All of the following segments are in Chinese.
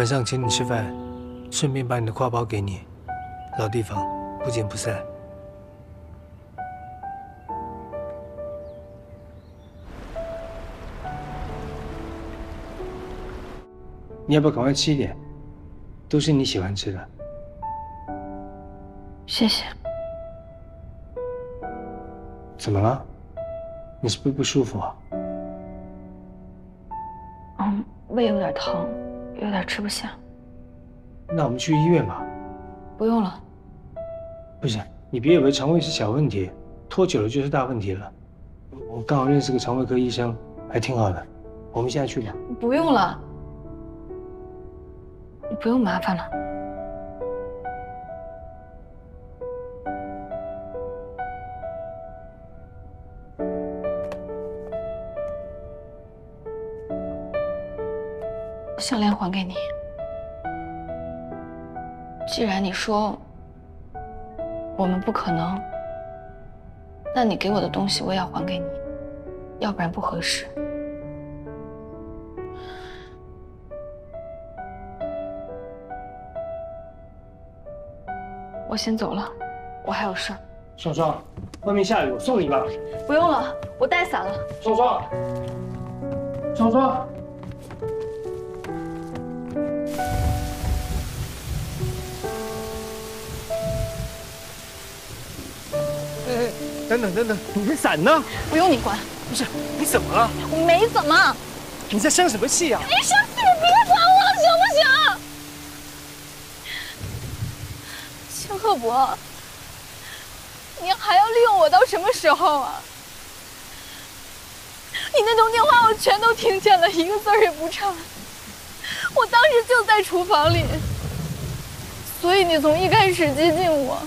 晚上请你吃饭，顺便把你的挎包给你。老地方，不见不散。你要不要赶快吃一点？都是你喜欢吃的。谢谢。怎么了？你是不是不舒服啊？嗯，胃有点疼，有点吃不下。那我们去医院吧。不用了。不行，你别以为肠胃是小问题，拖久了就是大问题了。我刚好认识个肠胃科医生，还挺好的。我们现在去吧。不用了。你不用麻烦了。项链还给你。既然你说我们不可能，那你给我的东西我也要还给你，要不然不合适。我先走了，我还有事儿。双双，外面下雨，我送你吧。不用了，我带伞了。双双，双双。等等等等，你的伞呢？不用你管。不是，你怎么了？我没怎么。你在生什么气啊？没生气，你别管我了，行不行？秦鹤博，你还要利用我到什么时候啊？你那通电话我全都听见了，一个字也不差。我当时就在厨房里，所以你从一开始接近我，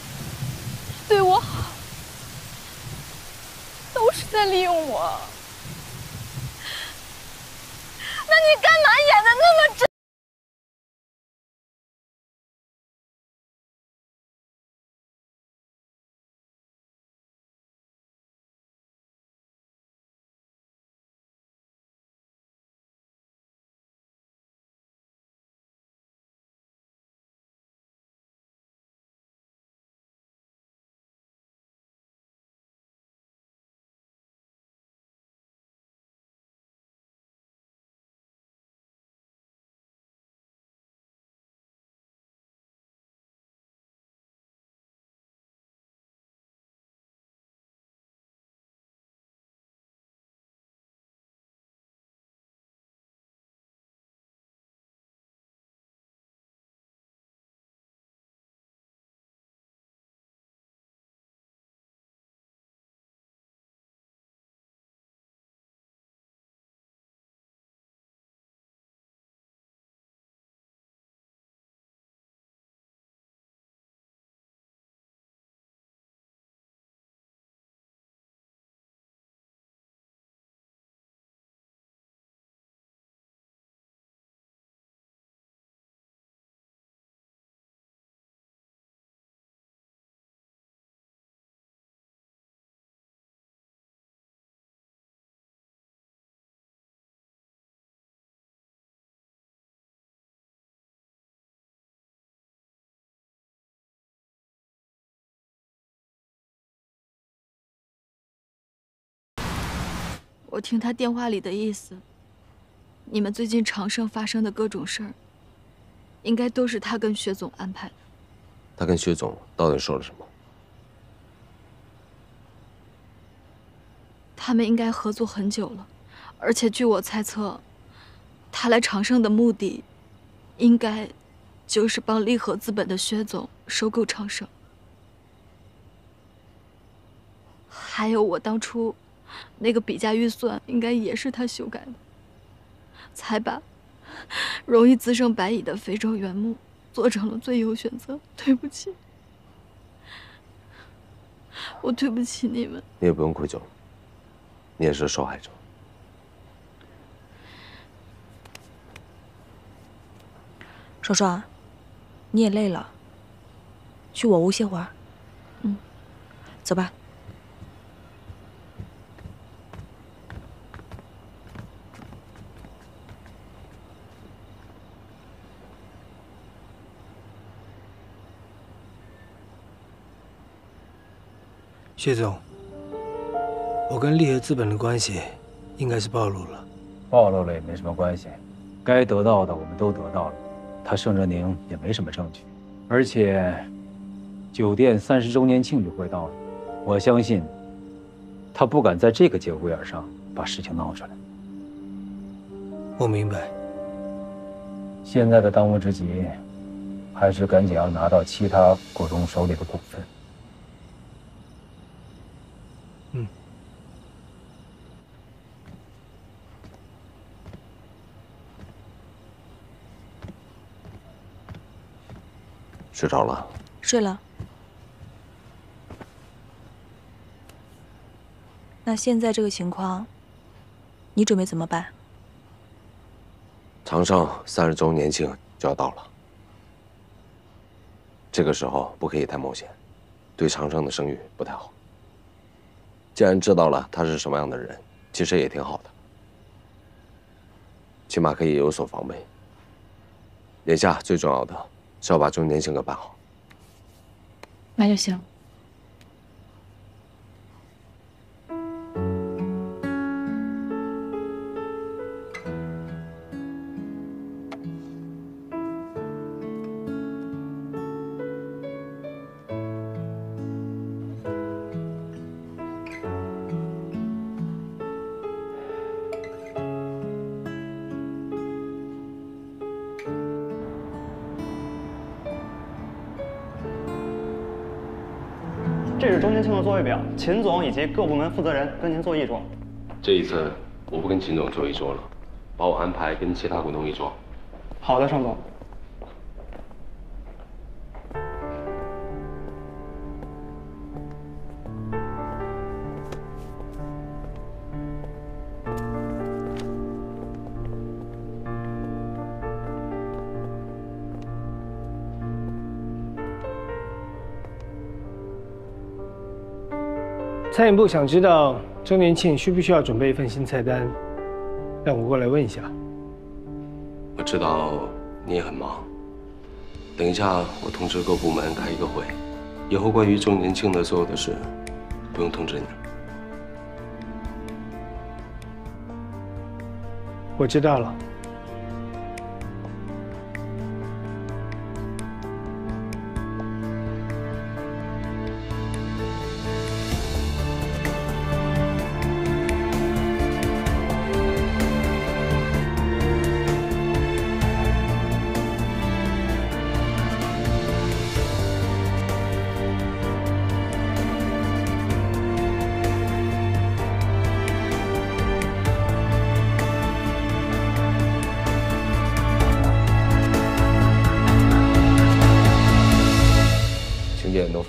对我好，在利用我。那你干嘛演的那么真？我听他电话里的意思，你们最近长盛发生的各种事儿，应该都是他跟薛总安排的。他跟薛总到底说了什么？他们应该合作很久了，而且据我猜测，他来长盛的目的，应该就是帮利和资本的薛总收购长盛。还有我当初。那个比价预算应该也是他修改的，才把 容易滋生白蚁的非洲原木做成了最优选择。对不起，我对不起你们。你也不用愧疚，你也是受害者。双双，你也累了，去我屋歇会儿。嗯，走吧。谢总，我跟利和资本的关系应该是暴露了。暴露了也没什么关系，该得到的我们都得到了。他盛哲宁也没什么证据，而且酒店三十周年庆就快到了，我相信他不敢在这个节骨眼上把事情闹出来。我明白。现在的当务之急，还是赶紧要拿到其他股东手里的股份。睡着了？睡了。那现在这个情况，你准备怎么办？长盛三十周年庆就要到了，这个时候不可以太冒险，对长盛的声誉不太好。既然知道了他是什么样的人，其实也挺好的，起码可以有所防备。眼下最重要的是要把周年庆给办好。那就行。这是周年庆的座位表，秦总以及各部门负责人跟您坐一桌。这一次我不跟秦总坐一桌了，把我安排跟其他股东一桌。好的，盛总。餐饮部想知道周年庆需不需要准备一份新菜单，让我过来问一下。我知道你也很忙，等一下我通知各部门开一个会，以后关于周年庆的所有的事，不用通知你。我知道了。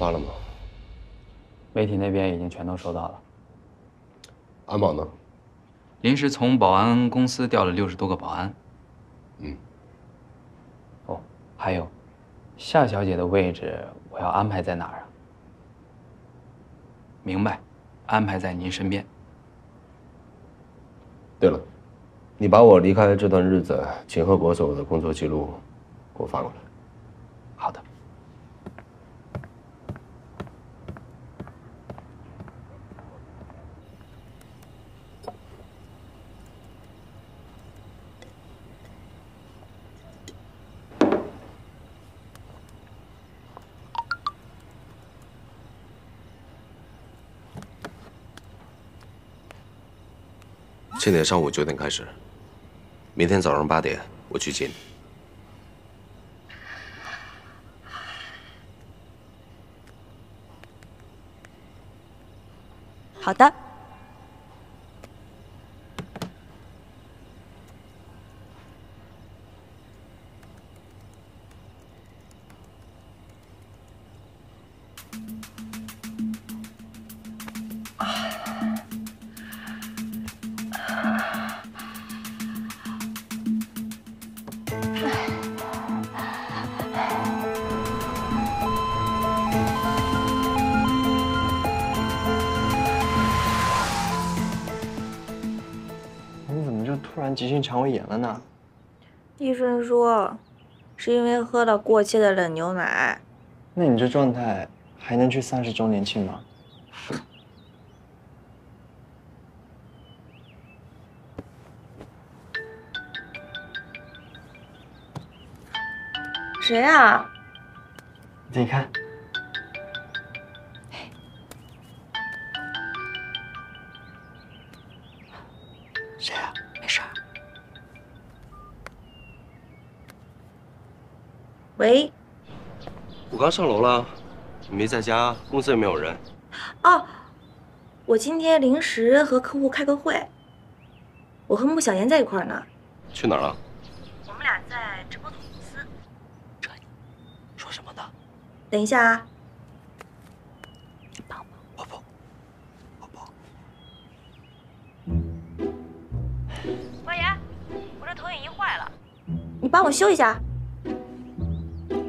发了吗？媒体那边已经全都收到了。安保呢？临时从保安公司调了六十多个保安。嗯。哦，还有，夏小姐的位置我要安排在哪儿啊？明白，安排在您身边。对了，你把我离开这段日子秦鹤国所有的工作记录给我发过来。好的。庆典上午九点开始，明天早上八点我去接你。好的。急性肠胃炎了呢？医生说，是因为喝了过期的冷牛奶。那你这状态还能去三十周年庆吗？谁啊？你看。喂，我刚上楼了，你没在家，公司也没有人。哦，我今天临时和客户开个会，我和穆小妍在一块儿呢。去哪儿了？我们俩在直播公司。说什么呢？等一下啊。我不，我不。花爷，我这投影仪坏了，你帮我修一下。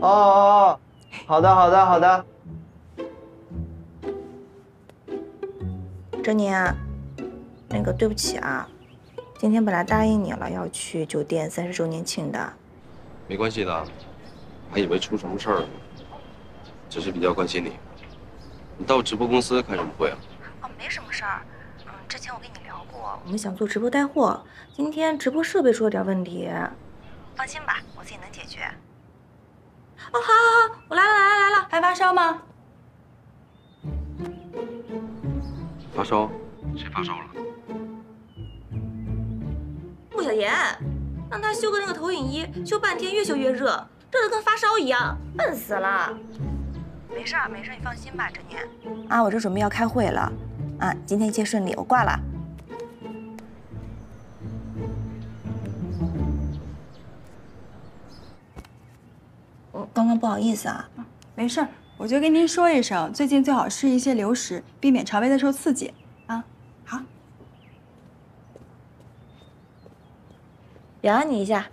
哦哦哦，好的好的好的。珍妮啊，那个对不起啊，今天本来答应你了要去酒店三十周年庆的。没关系的，还以为出什么事儿了，只是比较关心你。你到直播公司开什么会啊？哦，没什么事儿。嗯，之前我跟你聊过，我们想做直播带货，今天直播设备出了点问题。放心吧，我自己能解决。哦，好，好，好，我来了，来了，来了。还发烧吗？发烧？谁发烧了？穆小妍，让他修个那个投影仪，修半天越修越热，热的跟发烧一样，笨死了。没事儿，没事儿，你放心吧，珍妮。啊，我这准备要开会了，啊，今天一切顺利，我挂了。刚刚不好意思啊。没事儿，我就跟您说一声，最近最好吃一些流食，避免肠胃的受刺激啊。好，表扬你一下，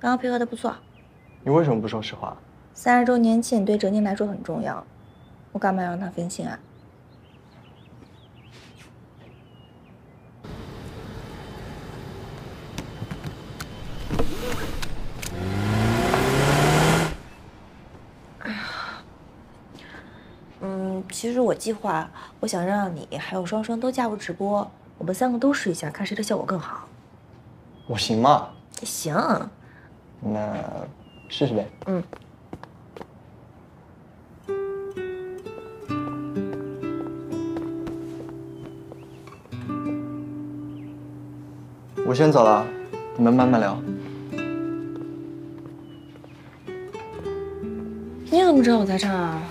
刚刚配合的不错。你为什么不说实话？三十周年庆对哲宁来说很重要，我干嘛要让他分心啊？嗯，其实我计划，我想让你还有双双都加入直播，我们三个都试一下，看谁的效果更好。我行吗？行，那试试呗。嗯。我先走了，你们慢慢聊。你怎么知道我在这儿啊？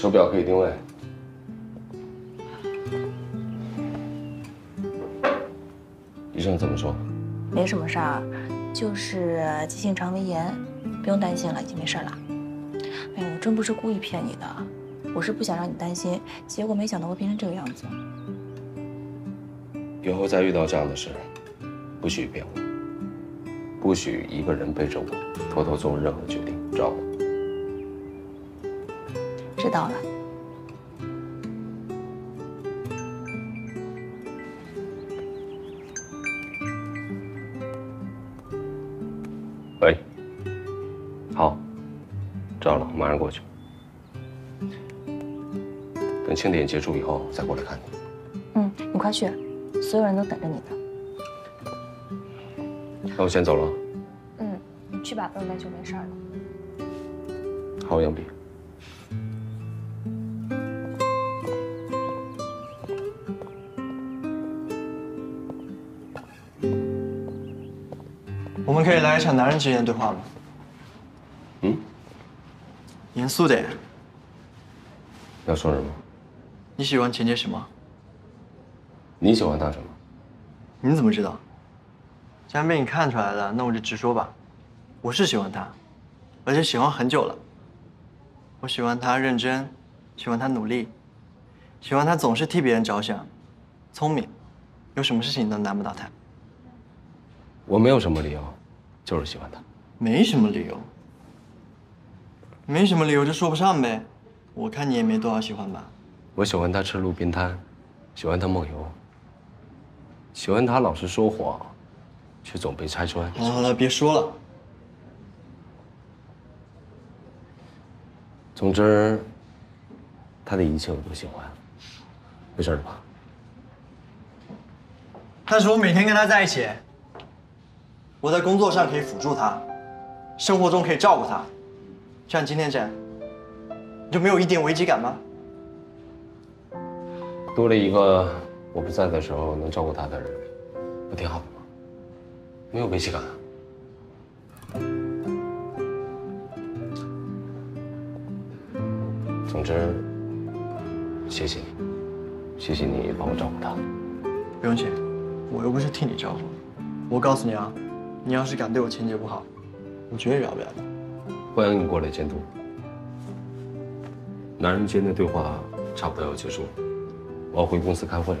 手表可以定位。医生怎么说？没什么事儿，就是急性肠胃炎，不用担心了，已经没事了。哎呦，我真不是故意骗你的，我是不想让你担心，结果没想到会变成这个样子。以后再遇到这样的事，不许骗我，不许一个人背着我偷偷做任何决定，知道吗？知道了。喂，好，知道了，我马上过去。等庆典结束以后再过来看你。嗯，你快去，所有人都等着你呢。那我先走了。嗯，你去吧，不用担心没事儿了。好，杨碧。们可以来一场男人之间的对话吗？嗯，严肃点。要说什么？你喜欢钱姐什么？你喜欢他什么？你怎么知道？既然被你看出来了，那我就直说吧。我是喜欢他，而且喜欢很久了。我喜欢他认真，喜欢他努力，喜欢他总是替别人着想，聪明，有什么事情都难不倒他。我没有什么理由，就是喜欢他。没什么理由，没什么理由就说不上呗。我看你也没多少喜欢吧。我喜欢他吃路边摊，喜欢他梦游，喜欢他老是说谎，却总被拆穿。好了好了，别说了。总之，他的一切我都喜欢，没事了吧？但是我每天跟他在一起，我在工作上可以辅助他，生活中可以照顾他，像今天这样，你就没有一点危机感吗？多了一个我不在的时候能照顾他的人，不挺好的吗？没有危机感。总之，谢谢你，谢谢你帮我照顾他。不用谢，我又不是替你照顾。我告诉你啊，你要是敢对我情节不好，我绝对饶不了你。欢迎你过来监督。男人间的对话差不多要结束了，我要回公司开会了。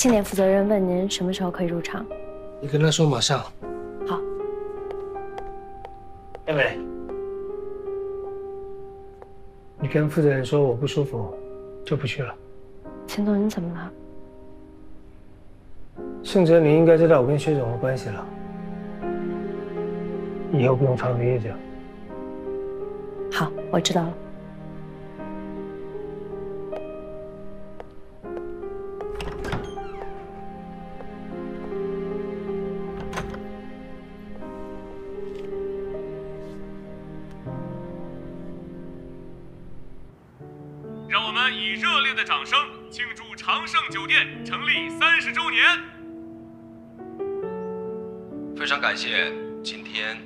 庆典负责人问您什么时候可以入场？你跟他说马上。好。燕美，你跟负责人说我不舒服，就不去了。秦总，你怎么了？盛哲，你应该知道我跟薛总的关系了，以后不用常约着。好，我知道了。让我们以热烈的掌声庆祝长盛酒店成立三十周年！非常感谢今天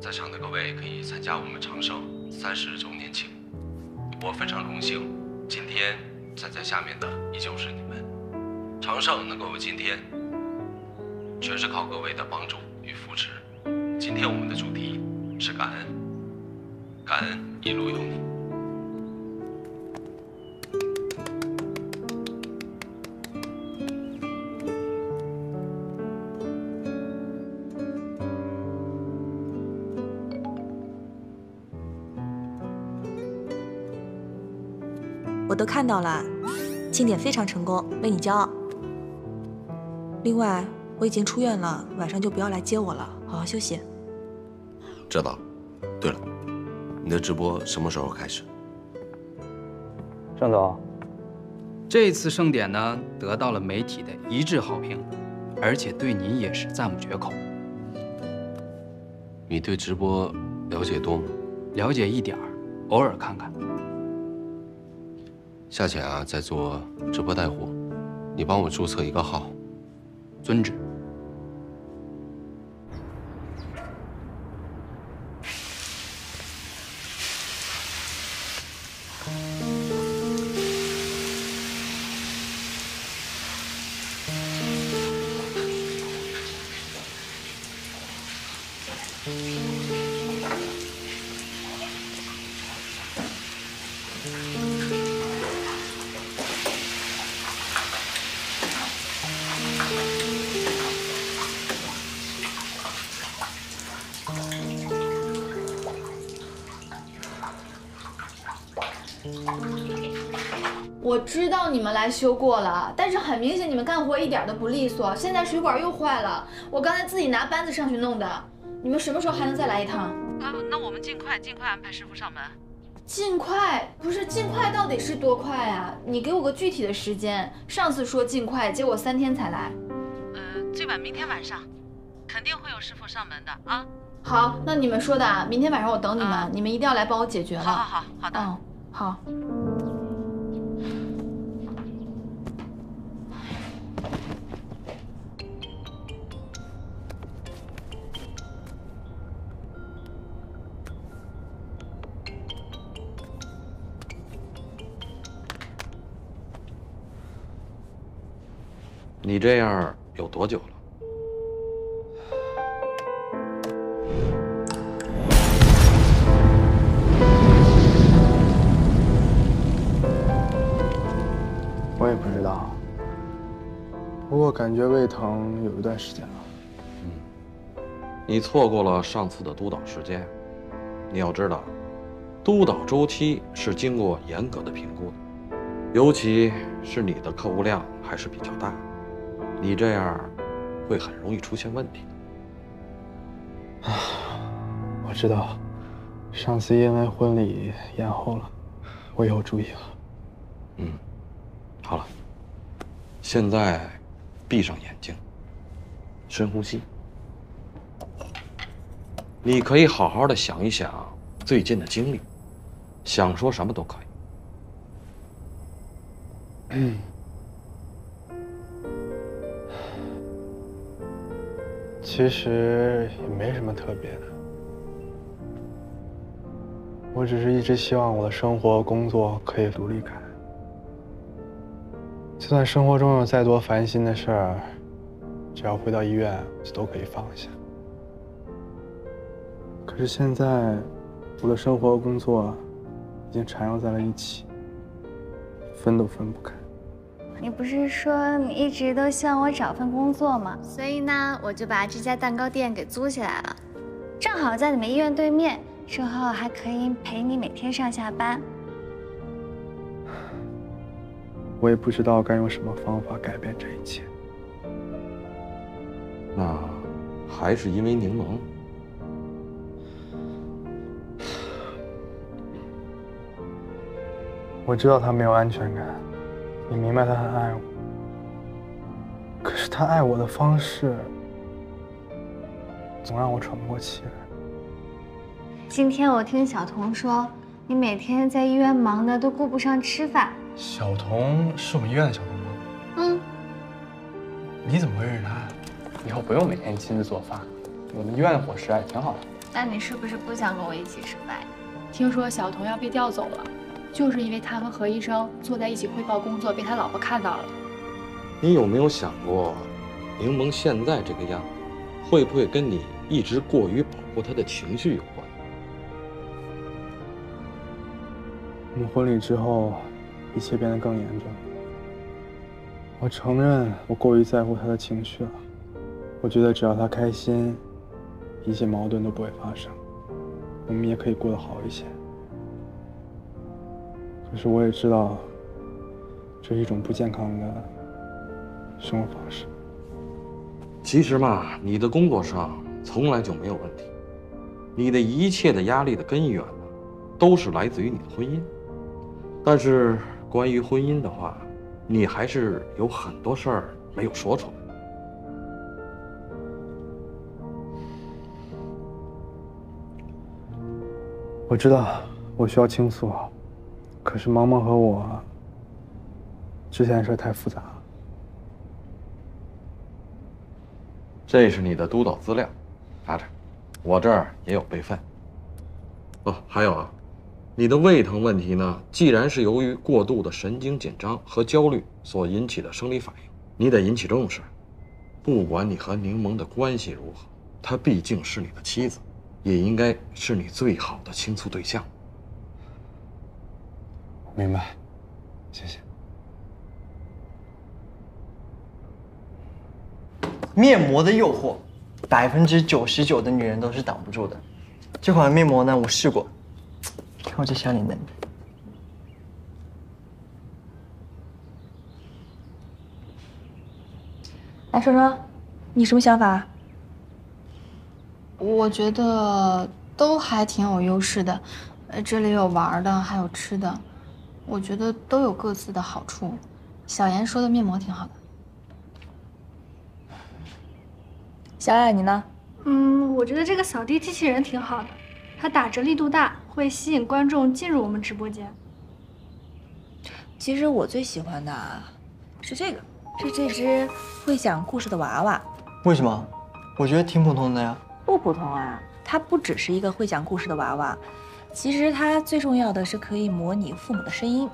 在场的各位可以参加我们长盛三十周年庆，我非常荣幸，今天站在下面的依旧是你们。长盛能够有今天，全是靠各位的帮助与扶持。今天我们的主题是感恩，感恩一路有你。看到了，庆典非常成功，为你骄傲。另外，我已经出院了，晚上就不要来接我了，好好休息。知道。对了，你的直播什么时候开始？盛总，这次盛典呢，得到了媒体的一致好评，而且对你也是赞不绝口。你对直播了解多吗？了解一点儿，偶尔看看。夏浅啊，在做直播带货，你帮我注册一个号。遵旨。知道你们来修过了，但是很明显你们干活一点都不利索。现在水管又坏了，我刚才自己拿扳子上去弄的。你们什么时候还能再来一趟？啊，那我们尽快尽快安排师傅上门。尽快不是尽快，到底是多快啊？你给我个具体的时间。上次说尽快，结果三天才来。呃，最晚明天晚上，肯定会有师傅上门的啊。好，那你们说的啊，明天晚上我等你们，你们一定要来帮我解决了。好好好，好的。嗯，好。你这样有多久了？我也不知道。不过感觉胃疼有一段时间了。嗯你错过了上次的督导时间。你要知道，督导周期是经过严格的评估的，尤其是你的客户量还是比较大，你这样会很容易出现问题啊，我知道，上次因为婚礼延后了，我以后注意了。嗯，好了，现在闭上眼睛，深呼吸。你可以好好的想一想最近的经历，想说什么都可以。嗯，其实也没什么特别的，我只是一直希望我的生活工作可以独立开，就算生活中有再多烦心的事儿，只要回到医院就都可以放下。可是现在，我的生活和工作已经缠绕在了一起，分都分不开。你不是说你一直都希望我找份工作吗？所以呢，我就把这家蛋糕店给租起来了，正好在你们医院对面，之后还可以陪你每天上下班。我也不知道该用什么方法改变这一切。那还是因为柠檬。我知道他没有安全感，也明白他很爱我。可是他爱我的方式，总让我喘不过气来。今天我听小童说，你每天在医院忙的都顾不上吃饭。小童是我们医院的小童吗？嗯。你怎么会认识他呀？以后不用每天亲自做饭，我们医院的伙食还挺好的。那你是不是不想跟我一起吃饭？听说小童要被调走了。就是因为他和何医生坐在一起汇报工作，被他老婆看到了。你有没有想过，柠檬现在这个样子，会不会跟你一直过于保护他的情绪有关？我们婚礼之后，一切变得更严重。我承认我过于在乎他的情绪了。我觉得只要他开心，一切矛盾都不会发生，我们也可以过得好一些。可是我也知道，这是一种不健康的生活方式。其实嘛，你的工作上从来就没有问题，你的一切的压力的根源呢，都是来自于你的婚姻。但是关于婚姻的话，你还是有很多事儿没有说出来。我知道，我需要倾诉。可是萌萌和我之前的事太复杂了。这是你的督导资料，拿着，我这儿也有备份。哦，还有啊，你的胃疼问题呢？既然是由于过度的神经紧张和焦虑所引起的生理反应，你得引起重视。不管你和柠檬的关系如何，她毕竟是你的妻子，也应该是你最好的倾诉对象。明白，谢谢。面膜的诱惑，百分之九十九的女人都是挡不住的。这款面膜呢，我试过，看我这小脸嫩。来说说，你什么想法？我觉得都还挺有优势的，呃，这里有玩的，还有吃的。我觉得都有各自的好处。小妍说的面膜挺好的。小雅，你呢？嗯，我觉得这个扫地机器人挺好的，它打折力度大，会吸引观众进入我们直播间。其实我最喜欢的是这个，是这只会讲故事的娃娃。为什么？我觉得挺普通的呀。不普通啊！它不只是一个会讲故事的娃娃。其实它最重要的是可以模拟父母的声音，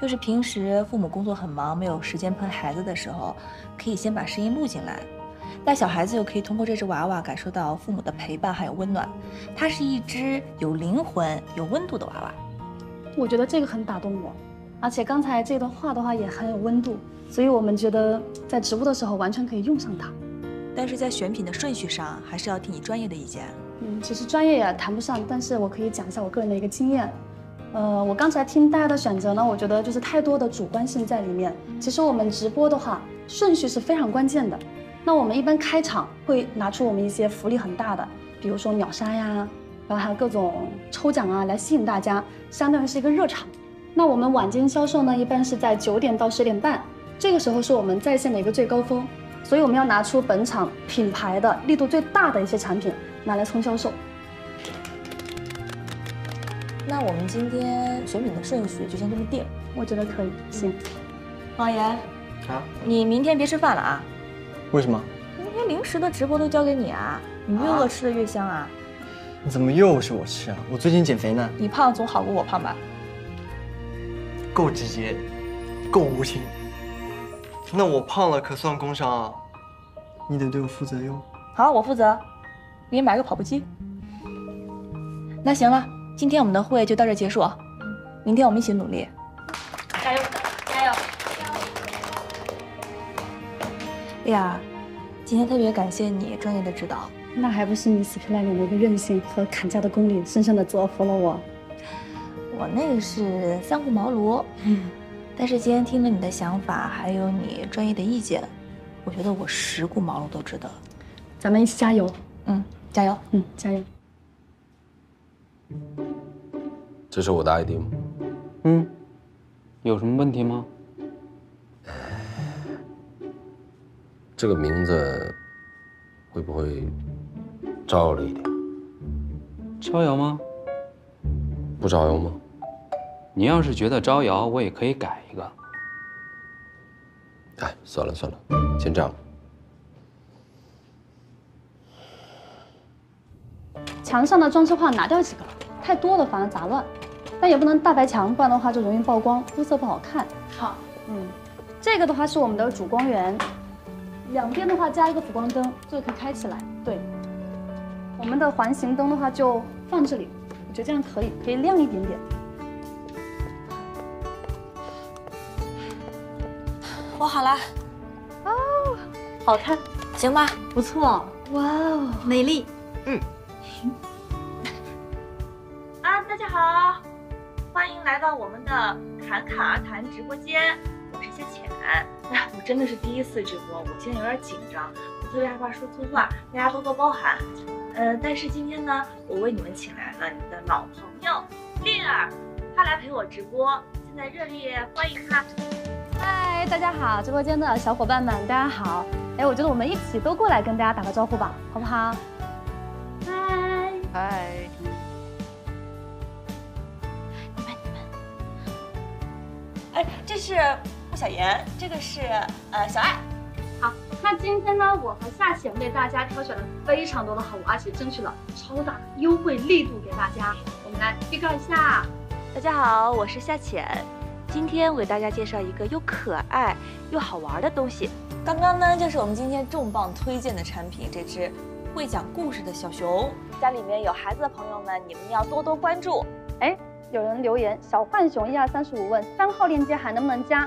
就是平时父母工作很忙，没有时间陪孩子的时候，可以先把声音录进来，那小孩子又可以通过这只娃娃感受到父母的陪伴还有温暖。它是一只有灵魂、有温度的娃娃。我觉得这个很打动我，而且刚才这段话的话也很有温度，所以我们觉得在直播的时候完全可以用上它。但是在选品的顺序上，还是要听你专业的意见。嗯，其实专业也谈不上，但是我可以讲一下我个人的一个经验。呃，我刚才听大家的选择呢，我觉得就是太多的主观性在里面。其实我们直播的话，顺序是非常关键的。那我们一般开场会拿出我们一些福利很大的，比如说秒杀呀，然后还有各种抽奖啊，来吸引大家，相当于是一个热场。那我们晚间销售呢，一般是在九点到十点半，这个时候是我们在线的一个最高峰，所以我们要拿出本场品牌的力度最大的一些产品拿来冲销售。那我们今天选品的顺序就先这么定，我觉得可以。行，王岩，啊，你明天别吃饭了啊。为什么？明天零食的直播都交给你啊，你越饿吃的越香啊。你怎么又是我吃啊？我最近减肥呢。你胖总好过我胖吧？够直接，够无情。那我胖了可算工伤啊！你得对我负责哟。好，我负责，给你买个跑步机。那行了，今天我们的会就到这结束，明天我们一起努力。加油，加油！丽儿，今天特别感谢你专业的指导。那还不是你死皮赖脸的一个任性和砍价的功力，深深的折服了我。我那个是三顾茅庐，嗯，但是今天听了你的想法，还有你专业的意见，我觉得我十顾茅庐都值得。咱们一起加油，嗯，加油，嗯，加油。这是我的 ID 吗？嗯，有什么问题吗？这个名字会不会招摇了一点？招摇吗？不招摇吗？你要是觉得招摇，我也可以改一个。哎，算了算了，先这样。墙上的装饰画拿掉几个，太多了反而杂乱，但也不能大白墙，不然的话就容易曝光，肤色不好看。好，嗯，这个的话是我们的主光源，两边的话加一个辅光灯，这个可以开起来。对，我们的环形灯的话就放这里，我觉得这样可以，可以亮一点点。我好了，哦，好看，行吧？不错，哇哦，美丽。嗯。啊，大家好，欢迎来到我们的侃侃而谈直播间，我是夏浅。哎，我真的是第一次直播，我现在有点紧张，我特别害怕说错话，大家多多包涵。呃，但是今天呢，我为你们请来了你的老朋友丽儿，她来陪我直播，现在热烈欢迎她。嗨，大家好，直播间的小伙伴们，大家好。哎，我觉得我们一起都过来跟大家打个招呼吧，好不好？嗨，你们你们。哎，这是顾小妍，这个是呃小爱。好，那今天呢，我和夏浅为大家挑选了非常多的好物，而且争取了超大的优惠力度给大家。我们来预告一下，大家好，我是夏浅，今天我给大家介绍一个又可爱又好玩的东西。刚刚呢，就是我们今天重磅推荐的产品，这只会讲故事的小熊。家里面有孩子的朋友们，你们要多多关注。哎，有人留言，小浣熊一二三十五问三号链接还能不能加？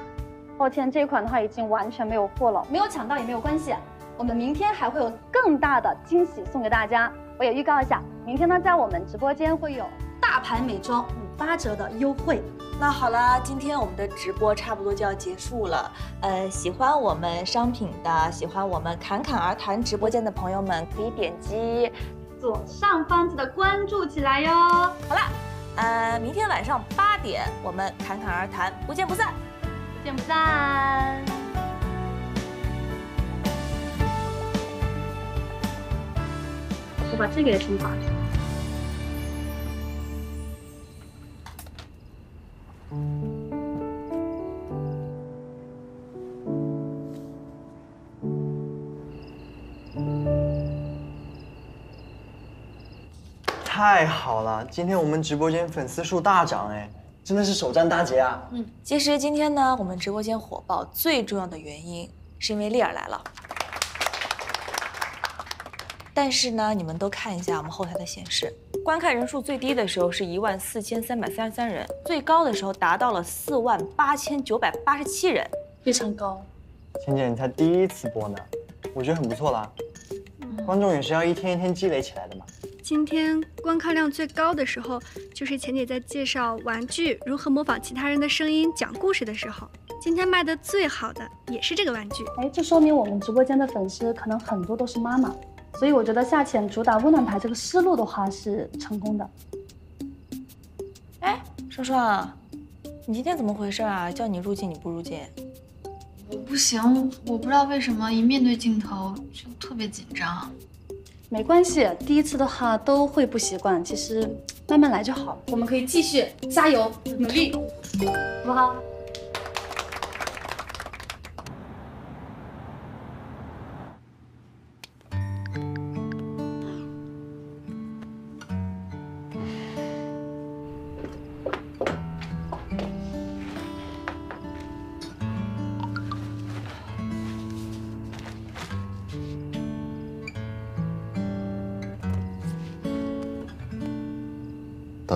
抱歉，这款的话已经完全没有货了，没有抢到也没有关系，我们明天还会有更大的惊喜送给大家。我也预告一下，明天呢，在我们直播间会有大牌美妆五八折的优惠。那好啦，今天我们的直播差不多就要结束了。呃，喜欢我们商品的，喜欢我们侃侃而谈直播间的朋友们，可以点击左上方记得关注起来哟。好了，呃，明天晚上八点我们侃侃而谈，不见不散。不见不散。我把这个也升华。太好了，今天我们直播间粉丝数大涨，哎，真的是首战大捷啊！嗯，其实今天呢，我们直播间火爆最重要的原因是因为丽儿来了。但是呢，你们都看一下我们后台的显示，观看人数最低的时候是一万四千三百三十三人，最高的时候达到了四万八千九百八十七人，非常高。倩倩，你才第一次播呢，我觉得很不错啦。观众也是要一天一天积累起来的嘛。今天观看量最高的时候，就是钱姐在介绍玩具如何模仿其他人的声音讲故事的时候。今天卖的最好的也是这个玩具。哎，这说明我们直播间的粉丝可能很多都是妈妈，所以我觉得夏浅主打温暖牌这个思路的话是成功的。哎，双双，你今天怎么回事啊？叫你入镜你不入镜？我不行，我不知道为什么一面对镜头就特别紧张。没关系，第一次的话都会不习惯，其实慢慢来就好。我们可以继续加油努力，好不好？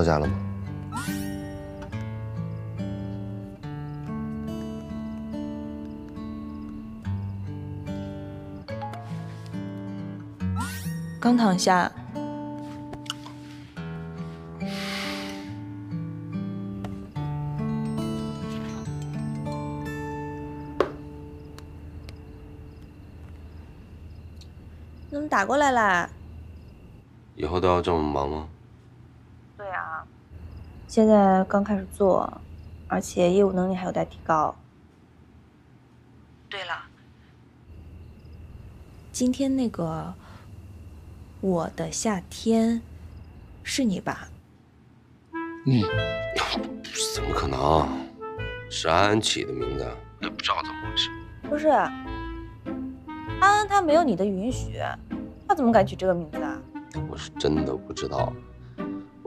到家了吗？刚躺下。怎么打过来啦？以后都要这么忙吗？现在刚开始做，而且业务能力还有待提高。对了，今天那个“我的夏天”是你吧？嗯，怎么可能？是安安起的名字，也不知道怎么回事。不是，安安他没有你的允许，他怎么敢取这个名字啊？我是真的不知道。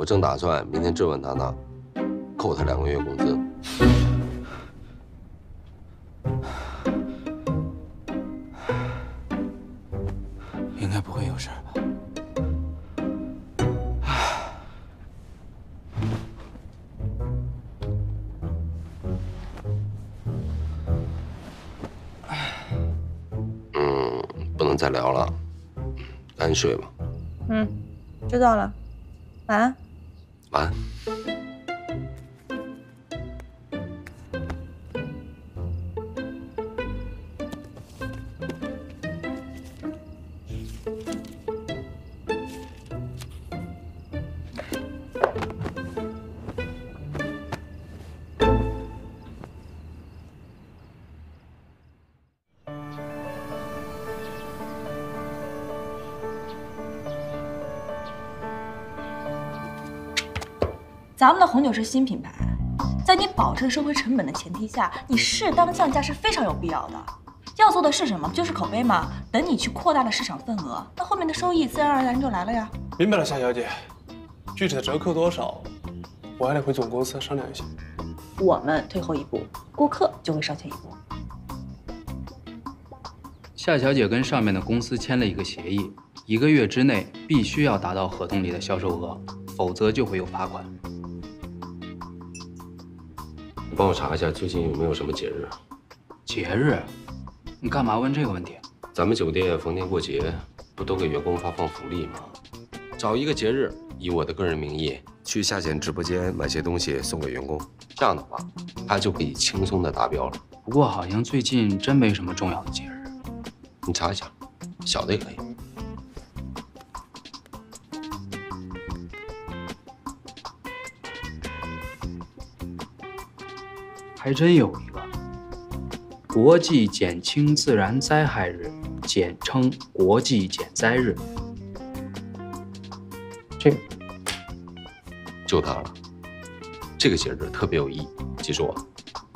我正打算明天质问他呢，扣他两个月工资。应该不会有事吧？嗯，不能再聊了，赶紧睡吧。嗯，知道了，晚安。晚安。咱们的红酒是新品牌，在你保证收回成本的前提下，你适当降价是非常有必要的。要做的是什么？就是口碑嘛。等你去扩大了市场份额，那后面的收益自然而然就来了呀。明白了，夏小姐，具体的折扣多少，我还得回总公司商量一下。我们退后一步，顾客就会上前一步。夏小姐跟上面的公司签了一个协议，一个月之内必须要达到合同里的销售额，否则就会有罚款。你帮我查一下最近有没有什么节日？节日？你干嘛问这个问题？咱们酒店逢年过节不都给员工发放福利吗？找一个节日，以我的个人名义去夏浅直播间买些东西送给员工，这样的话，他就可以轻松的达标了。不过好像最近真没什么重要的节日。你查一下，小的也可以。还真有一个国际减轻自然灾害日，简称国际减灾日。这个就它了，这个节日特别有意义。记住啊，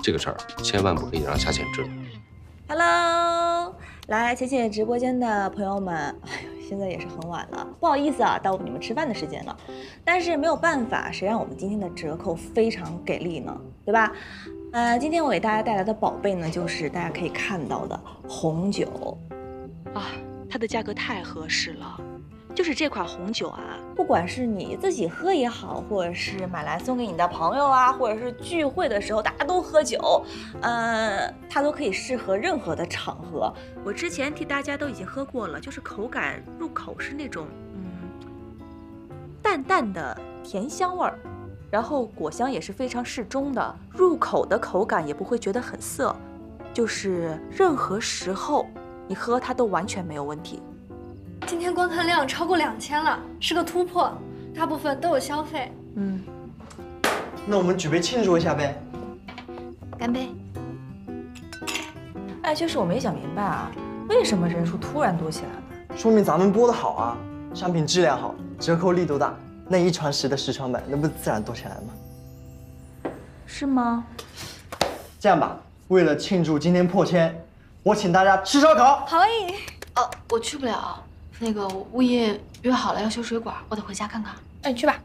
这个事儿千万不可以让夏浅知道。Hello，来浅浅直播间的朋友们，哎呦，现在也是很晚了，不好意思啊，耽误你们吃饭的时间了。但是没有办法，谁让我们今天的折扣非常给力呢？对吧？呃，今天我给大家带来的宝贝呢，就是大家可以看到的红酒。啊，它的价格太合适了，就是这款红酒啊，不管是你自己喝也好，或者是买来送给你的朋友啊，或者是聚会的时候大家都喝酒，呃，它都可以适合任何的场合。我之前替大家都已经喝过了，就是口感入口是那种嗯淡淡的甜香味儿，然后果香也是非常适中的，入口的口感也不会觉得很涩，就是任何时候你喝它都完全没有问题。今天观看量超过两千了，是个突破，大部分都有消费。嗯，那我们举杯庆祝一下呗。干杯！哎，就是我没想明白啊，为什么人数突然多起来了？说明咱们播的好啊，商品质量好，折扣力度大，那一传十的十传百，那不自然多起来吗？是吗？这样吧，为了庆祝今天破千，我请大家吃烧烤。好嘞。哦，我去不了，那个物业约好了要修水管，我得回家看看。那，你去吧。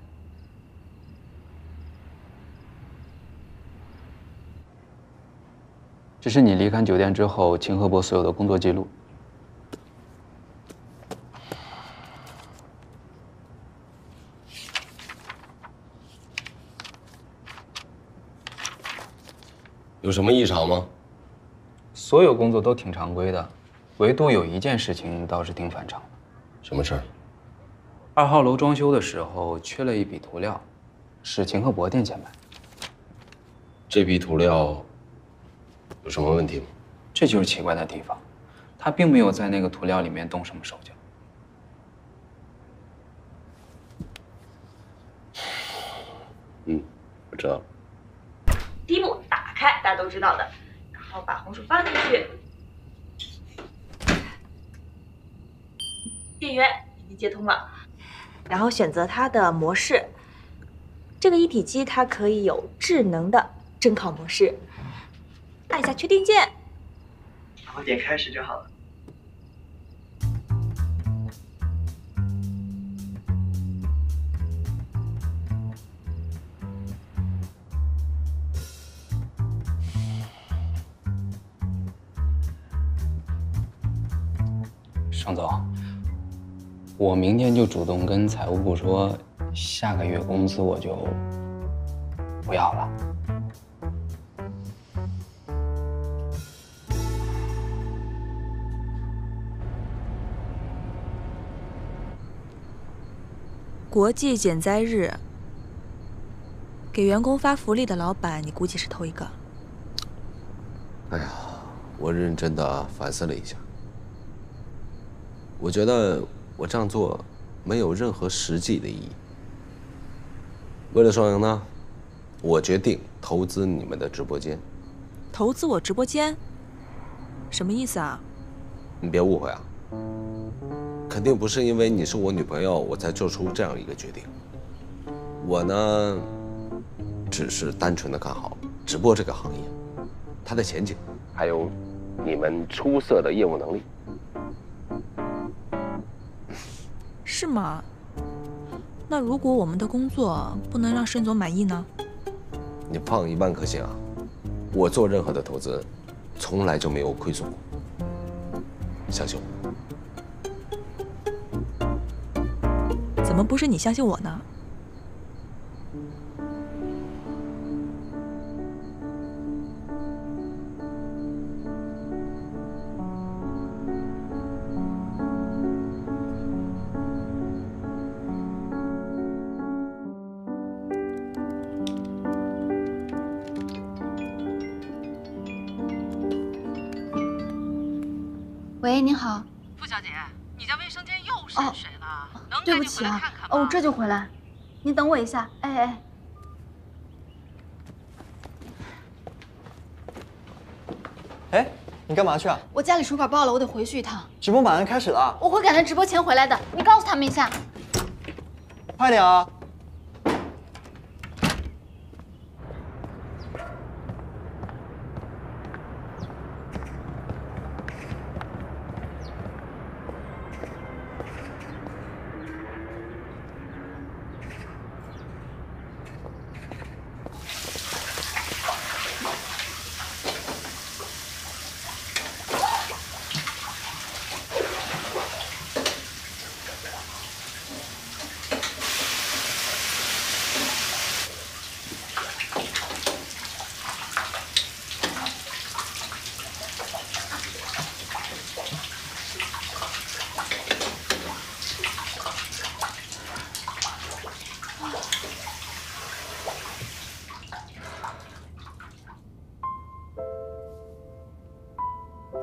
这是你离开酒店之后秦河博所有的工作记录。有什么异常吗？所有工作都挺常规的，唯独有一件事情倒是挺反常的。什么事儿？二号楼装修的时候缺了一笔涂料，是秦河博店前买。这批涂料有什么问题吗？这就是奇怪的地方，他并没有在那个涂料里面动什么手脚。嗯，我知道了。开，大家都知道的，然后把红薯放进去，电源已经接通了，然后选择它的模式。这个一体机它可以有智能的蒸烤模式，按下确定键，然后点开始就好了。盛总，我明天就主动跟财务部说，下个月工资我就不要了。国际减灾日，给员工发福利的老板，你估计是头一个。哎呀，我认真的反思了一下，我觉得我这样做没有任何实际的意义。为了双赢呢，我决定投资你们的直播间。投资我直播间？什么意思啊？你别误会啊，肯定不是因为你是我女朋友我才做出这样一个决定。我呢，只是单纯的看好直播这个行业，它的前景，还有你们出色的业务能力。是吗？那如果我们的工作不能让盛总满意呢？你放一万颗心啊！我做任何的投资，从来就没有亏损过。相信我。怎么不是你相信我呢？喂，你好。傅小姐，你家卫生间又渗水了，能对不赶紧回来起啊看看吗？，哦，我这就回来。您等我一下。哎哎。哎，你干嘛去啊？我家里水管爆了，我得回去一趟。直播马上开始了，我会赶在直播前回来的，你告诉他们一下。快点啊！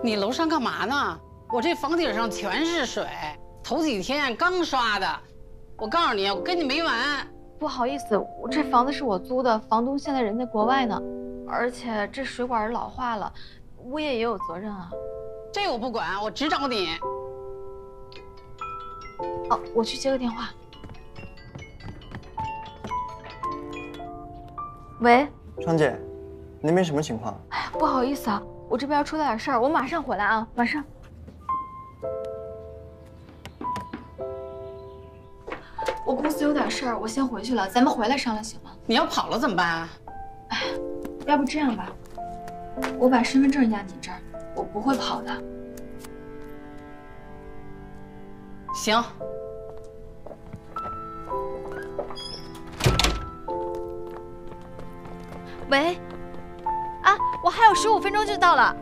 你楼上干嘛呢？我这房顶上全是水，头几天刚刷的。我告诉你，我跟你没完。不好意思，我这房子是我租的，房东现在人在国外呢，而且这水管老化了，物业也有责任啊。这我不管，我只找你。哦，我去接个电话。喂，双姐，那边什么情况？哎呀，不好意思啊，我这边出了点事儿，我马上回来啊，马上。我公司有点事儿，我先回去了，咱们回来商量行吗？你要跑了怎么办？哎，要不这样吧，我把身份证压你这儿，我不会跑的。行。喂，啊，我还有十五分钟就到了。